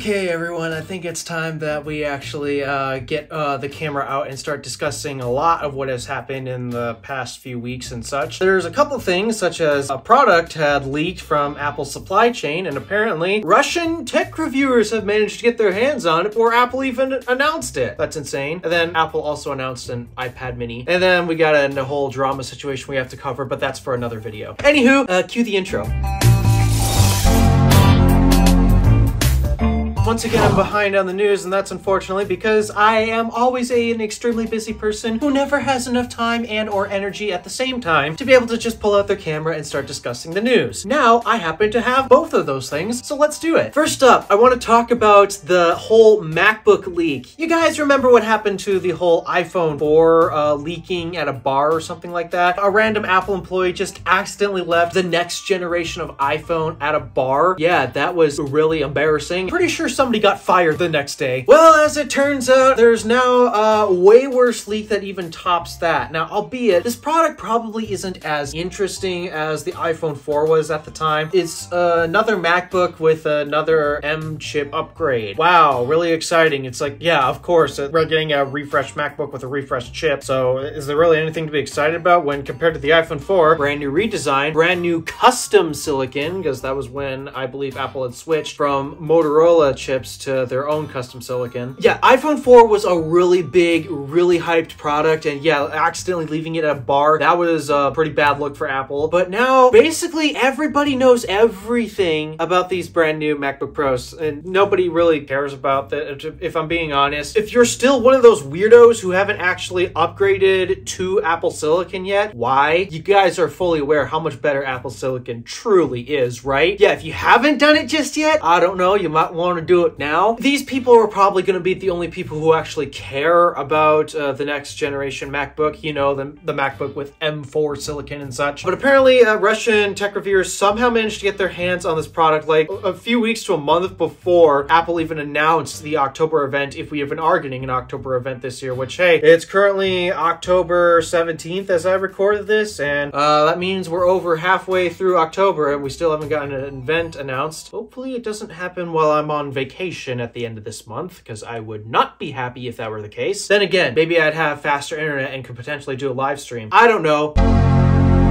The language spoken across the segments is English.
Okay, everyone, I think it's time that we actually uh, get uh, the camera out and start discussing a lot of what has happened in the past few weeks and such. There's a couple things, such as a product had leaked from Apple's supply chain, and apparently Russian tech reviewers have managed to get their hands on it before Apple even announced it. That's insane. And then Apple also announced an iPad mini. And then we got a, whole drama situation we have to cover, but that's for another video. Anywho, uh, cue the intro. Once again, I'm behind on the news, and that's unfortunately because I am always a, an extremely busy person who never has enough time and or energy at the same time to be able to just pull out their camera and start discussing the news. Now, I happen to have both of those things, so let's do it. First up, I want to talk about the whole MacBook leak. You guys remember what happened to the whole iPhone 4 uh, leaking at a bar or something like that? A random Apple employee just accidentally left the next generation of iPhone at a bar. Yeah, that was really embarrassing. Pretty sure somebody got fired the next day. Well, as it turns out, there's now a way worse leak that even tops that. Now, albeit, this product probably isn't as interesting as the iPhone 4 was at the time. It's uh, another MacBook with another M chip upgrade. Wow, really exciting. It's like, yeah, of course, uh, we're getting a refreshed MacBook with a refreshed chip. So is there really anything to be excited about when compared to the iPhone 4, brand new redesign, brand new custom silicon, because that was when I believe Apple had switched from Motorola chips to their own custom silicon. Yeah, iPhone 4 was a really big, really hyped product, and yeah, accidentally leaving it at a bar, that was a pretty bad look for Apple. But now, basically, everybody knows everything about these brand new MacBook Pros, and nobody really cares about that, if I'm being honest. If you're still one of those weirdos who haven't actually upgraded to Apple Silicon yet, why? You guys are fully aware how much better Apple Silicon truly is, right? Yeah, if you haven't done it just yet, I don't know, you might want to do it now. These people are probably going to be the only people who actually care about uh, the next generation MacBook, you know, the, the MacBook with M4 silicon and such. But apparently, uh, Russian tech reviewers somehow managed to get their hands on this product like a few weeks to a month before Apple even announced the October event, if we even are getting an October event this year, which, hey, it's currently October 17th as I recorded this, and uh, that means we're over halfway through October and we still haven't gotten an event announced. Hopefully it doesn't happen while I'm on vacation at the end of this month, because I would not be happy if that were the case. Then again, maybe I'd have faster internet and could potentially do a live stream. I don't know.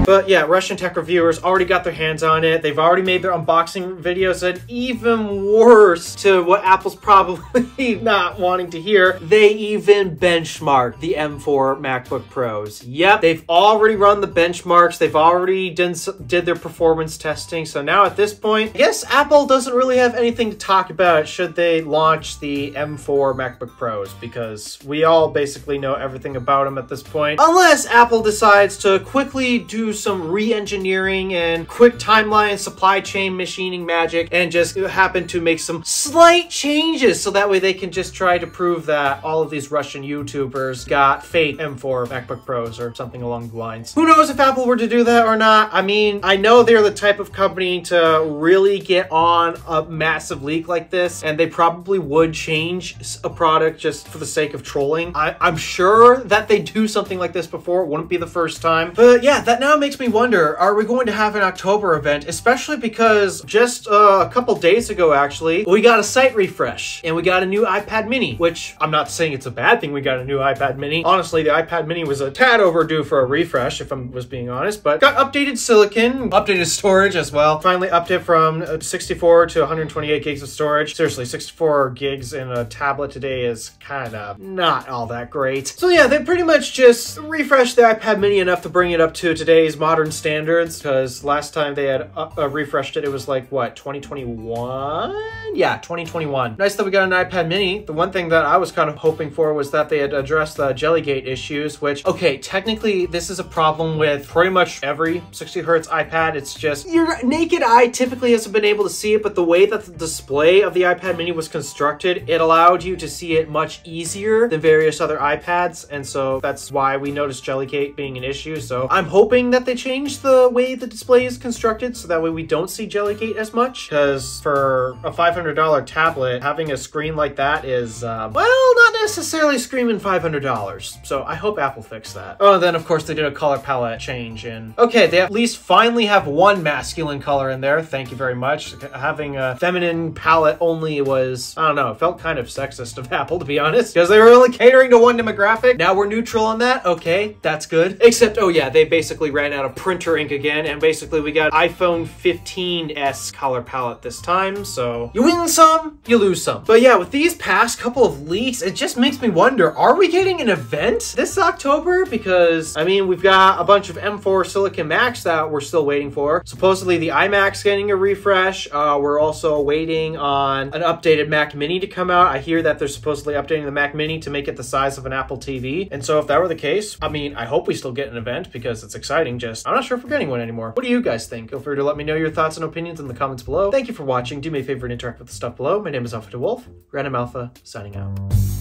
But yeah, Russian tech reviewers already got their hands on it. They've already made their unboxing videos and even worse to what Apple's probably not wanting to hear, they even benchmarked the M4 MacBook Pros. Yep, they've already run the benchmarks. They've already done, did their performance testing. So now at this point, I guess Apple doesn't really have anything to talk about should they launch the M4 MacBook Pros because we all basically know everything about them at this point. Unless Apple decides to quickly do some re-engineering and quick timeline supply chain machining magic and just happen to make some slight changes so that way they can just try to prove that all of these Russian YouTubers got fake M4 MacBook Pros or something along the lines. Who knows if Apple were to do that or not? I mean, I know they're the type of company to really get on a massive leak like this and they probably would change a product just for the sake of trolling. I, I'm sure that they do something like this before. It wouldn't be the first time. But yeah, that now makes me wonder, are we going to have an October event? Especially because just uh, a couple days ago, actually, we got a site refresh and we got a new iPad mini, which I'm not saying it's a bad thing we got a new iPad mini. Honestly, the iPad mini was a tad overdue for a refresh, if I was being honest, but got updated silicon, updated storage as well. Finally upped it from uh, 64 to 128 gigs of storage. Seriously, 64 gigs in a tablet today is kind of not all that great. So yeah, they pretty much just refreshed the iPad mini enough to bring it up to today's modern standards because last time they had uh, uh, refreshed it, it was like, what, 2021? Yeah, 2021. Nice that we got an iPad mini. The one thing that I was kind of hoping for was that they had addressed the Jellygate issues, which, okay, technically this is a problem with pretty much every 60 hertz iPad. It's just, your naked eye typically hasn't been able to see it, but the way that the display of the iPad mini was constructed, it allowed you to see it much easier than various other iPads, and so that's why we noticed Jellygate being an issue. So I'm hoping that that they changed the way the display is constructed so that way we don't see Jellygate as much. Because for a $500 tablet, having a screen like that is, uh, well, not necessarily screaming $500. So I hope Apple fixed that. Oh, and then of course they did a color palette change and okay, they at least finally have one masculine color in there. Thank you very much. Having a feminine palette only was, I don't know, felt kind of sexist of Apple to be honest, because they were only catering to one demographic. Now we're neutral on that. Okay, that's good. Except, oh yeah, they basically ran out of printer ink again and basically we got iPhone 15s color palette this time. So you win some, you lose some. But yeah, with these past couple of leaks, it just makes me wonder, are we getting an event this October? Because I mean, we've got a bunch of M4 Silicon Macs that we're still waiting for. Supposedly the iMac's getting a refresh. Uh, we're also waiting on an updated Mac Mini to come out. I hear that they're supposedly updating the Mac Mini to make it the size of an Apple TV. And so if that were the case, I mean, I hope we still get an event because it's exciting. Just, I'm not sure if we're getting one anymore. What do you guys think? Feel free to let me know your thoughts and opinions in the comments below. Thank you for watching. Do me a favor and interact with the stuff below. My name is Alpha DeWolf. Random Alpha, signing out.